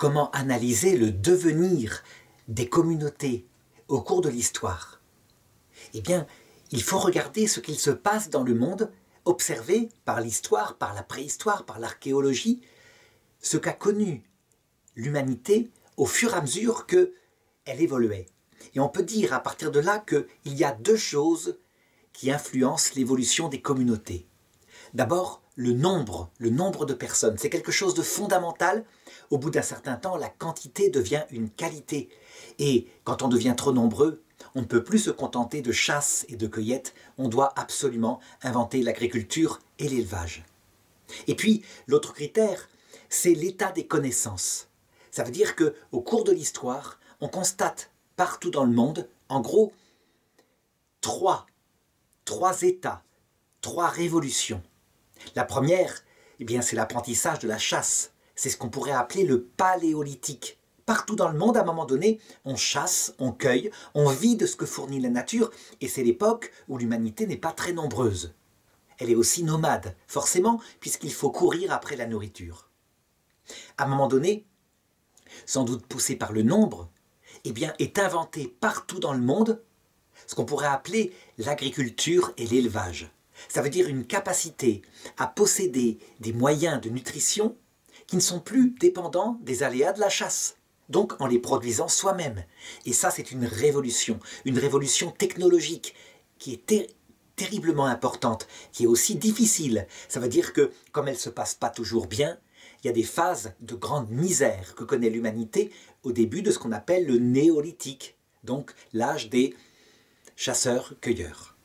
comment analyser le devenir des communautés au cours de l'histoire Eh bien, il faut regarder ce qu'il se passe dans le monde, observer par l'histoire, par la préhistoire, par l'archéologie, ce qu'a connu l'humanité au fur et à mesure qu'elle évoluait. Et on peut dire à partir de là qu'il y a deux choses qui influencent l'évolution des communautés. D'abord, le nombre, le nombre de personnes. C'est quelque chose de fondamental. Au bout d'un certain temps, la quantité devient une qualité. Et quand on devient trop nombreux, on ne peut plus se contenter de chasse et de cueillette. On doit absolument inventer l'agriculture et l'élevage. Et puis, l'autre critère, c'est l'état des connaissances. Ça veut dire que au cours de l'histoire, on constate partout dans le monde, en gros, trois, trois états, trois révolutions. La première, eh bien, c'est l'apprentissage de la chasse. C'est ce qu'on pourrait appeler le paléolithique. Partout dans le monde, à un moment donné, on chasse, on cueille, on vit de ce que fournit la nature, et c'est l'époque où l'humanité n'est pas très nombreuse. Elle est aussi nomade, forcément, puisqu'il faut courir après la nourriture. À un moment donné, sans doute poussé par le nombre, eh bien, est inventé partout dans le monde ce qu'on pourrait appeler l'agriculture et l'élevage. Ça veut dire une capacité à posséder des moyens de nutrition qui ne sont plus dépendants des aléas de la chasse, donc en les produisant soi-même. Et ça, c'est une révolution, une révolution technologique qui est terriblement importante, qui est aussi difficile. Ça veut dire que, comme elle ne se passe pas toujours bien, il y a des phases de grande misère que connaît l'humanité au début de ce qu'on appelle le néolithique, donc l'âge des chasseurs-cueilleurs.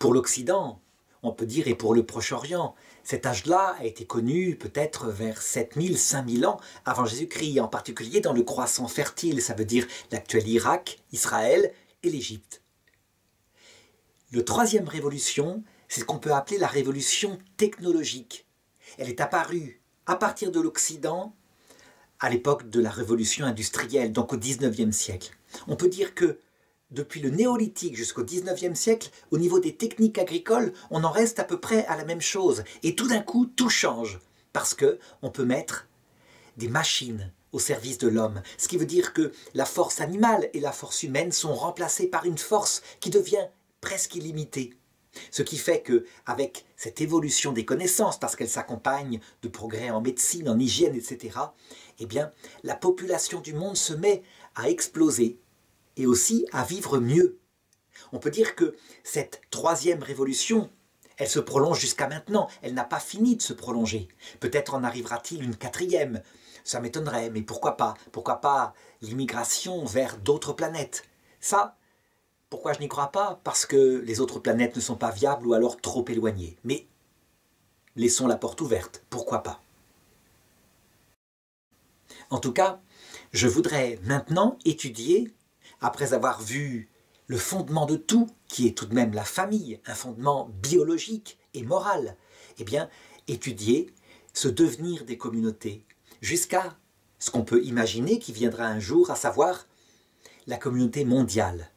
Pour l'Occident, on peut dire, et pour le Proche-Orient, cet âge-là a été connu peut-être vers 7000, 5000 ans avant Jésus-Christ, en particulier dans le croissant fertile, ça veut dire l'actuel Irak, Israël et l'Égypte. Le troisième révolution, c'est ce qu'on peut appeler la révolution technologique. Elle est apparue à partir de l'Occident à l'époque de la révolution industrielle, donc au XIXe siècle. On peut dire que depuis le néolithique jusqu'au 19e siècle, au niveau des techniques agricoles, on en reste à peu près à la même chose. Et tout d'un coup, tout change. Parce que on peut mettre des machines au service de l'homme. Ce qui veut dire que la force animale et la force humaine sont remplacées par une force qui devient presque illimitée. Ce qui fait que, avec cette évolution des connaissances, parce qu'elle s'accompagne de progrès en médecine, en hygiène, etc., eh bien, la population du monde se met à exploser et aussi à vivre mieux. On peut dire que cette troisième révolution, elle se prolonge jusqu'à maintenant, elle n'a pas fini de se prolonger. Peut-être en arrivera-t-il une quatrième, ça m'étonnerait, mais pourquoi pas? Pourquoi pas l'immigration vers d'autres planètes? Ça, pourquoi je n'y crois pas? Parce que les autres planètes ne sont pas viables ou alors trop éloignées. Mais laissons la porte ouverte, pourquoi pas? En tout cas, je voudrais maintenant étudier après avoir vu le fondement de tout, qui est tout de même la famille, un fondement biologique et moral, eh bien, étudier ce devenir des communautés jusqu'à ce qu'on peut imaginer qui viendra un jour, à savoir la communauté mondiale.